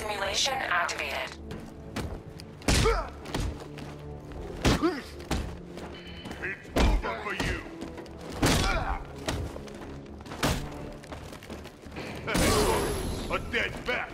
Simulation activated. A dead bat.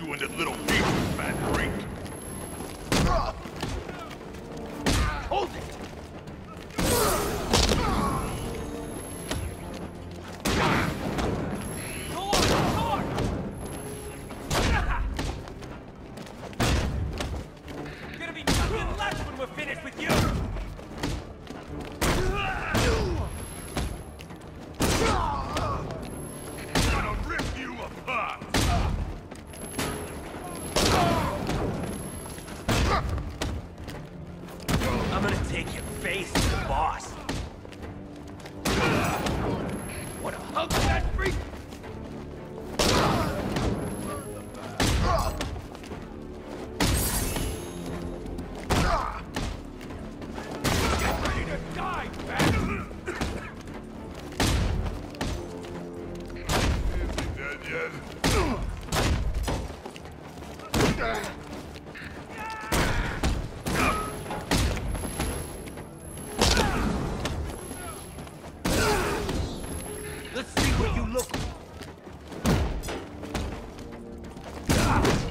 You into little pieces, fat freak. I'm gonna take your face to the boss. Wanna hug that freak? Get Ah!